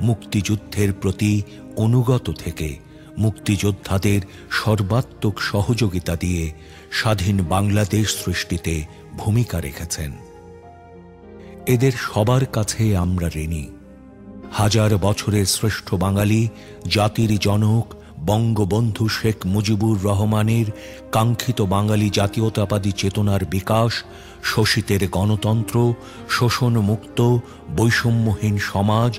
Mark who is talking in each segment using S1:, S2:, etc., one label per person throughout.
S1: মুক্তিযুদ্ধের প্রতি অনুগত থেকে মুক্তিযোদ্ধাদের সর্বাত্মক সহযোগিতা দিয়ে স্বাধীন বাংলাদেশ সৃষ্টিতে ভূমিকা রেখেছেন। এদের সবার কাছে আমরা ঋণী। হাজার বছরের শ্রেষ্ঠ বাঙালি, জাতির জনক, বঙ্গবন্ধু শেখ মুজিবুর রহমানের কাঙ্ক্ষিত বাঙালি জাতীয়তাবাদী চেতনার বিকাশ, শোষিতের গণতন্ত্র, শোষণমুক্ত, বৈষম্যহীন সমাজ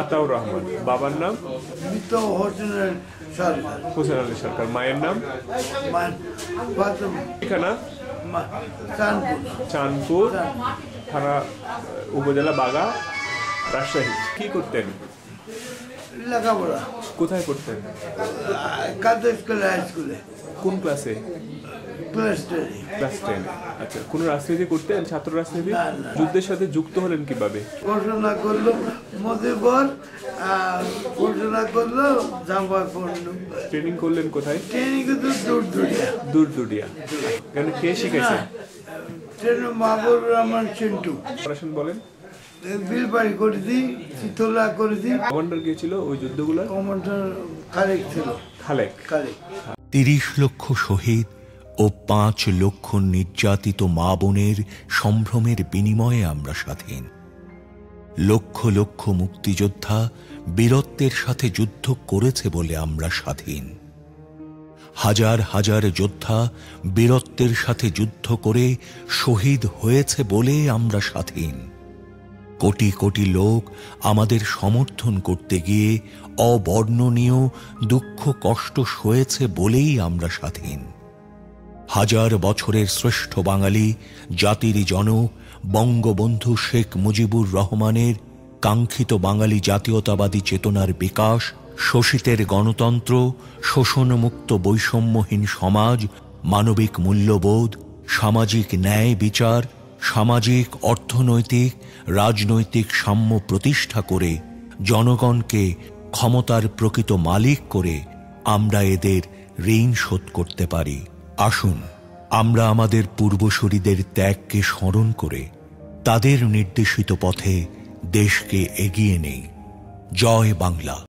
S2: আতাউর রহমান। বাবার নাম? হোসেন আলী সরকার। মায়ের নাম? ঠিকানা?
S3: চাঁদপুর।
S2: চাঁদপুর থানা উপজেলা বাগা রাজশাহী। কি করতেন?
S3: লেখাপড়া।
S2: কোথায় করতেন
S3: কাদের স্কুলে হাই স্কুলে?
S2: কোন ক্লাসে?
S3: ক্লাস টেনে
S2: ক্লাস টেন আচ্ছা কোনো রাজনীতি করতেন ছাত্র রাজনীতি। যুদ্ধের সাথে যুক্ত হলেন কীভাবে?
S3: পড়াশোনা করল মধুবর পড়াশোনা করল জামা পড়ল
S2: ট্রেনিং করলেন কোথায়?
S3: ট্রেনিং কিন্তু
S2: দূর দুডিয়া কেন কে শিখেছেন
S3: ট্রেনে মাহবুর রহমান চিন্টু
S2: পড়াশোনা বলেন।
S3: বিলবাড়ি করেছি চিতলা করেছি
S2: কমান্ডার কে ছিল ওই যুদ্ধগুলো
S3: কমান্ডার খালেক ছিল।
S2: খালেক।
S3: খালেক।
S1: তিরিশ লক্ষ শহীদ ও পাঁচ লক্ষ নির্যাতিত মা বোনের সম্ভ্রমের বিনিময়ে আমরা স্বাধীন। লক্ষ লক্ষ মুক্তিযোদ্ধা বীরত্বের সাথে যুদ্ধ করেছে বলে আমরা স্বাধীন। হাজার হাজার যোদ্ধা বীরত্বের সাথে যুদ্ধ করে শহীদ হয়েছে বলে আমরা স্বাধীন। কোটি কোটি লোক আমাদের সমর্থন করতে গিয়ে অবর্ণনীয় দুঃখ কষ্ট সয়েছে বলেই আমরা স্বাধীন। হাজার বছরের শ্রেষ্ঠ বাঙালি, জাতির জনক বঙ্গবন্ধু শেখ মুজিবুর রহমানের কাঙ্ক্ষিত বাঙালি জাতীয়তাবাদী চেতনার বিকাশ, শোষিতের গণতন্ত্র, শোষণমুক্ত বৈষম্যহীন সমাজ, মানবিক মূল্যবোধ, সামাজিক ন্যায় বিচার, সামাজিক, অর্থনৈতিক, রাজনৈতিক সাম্য প্রতিষ্ঠা করে জনগণকে ক্ষমতার প্রকৃত মালিক করে আমরা এদের ঋণ শোধ করতে পারি। আসুন, আমরা আমাদের পূর্বসূরিদের ত্যাগকে স্মরণ করে তাদের নির্দেশিত পথে দেশকে এগিয়ে নেই। জয় বাংলা।